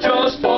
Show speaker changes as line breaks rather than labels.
just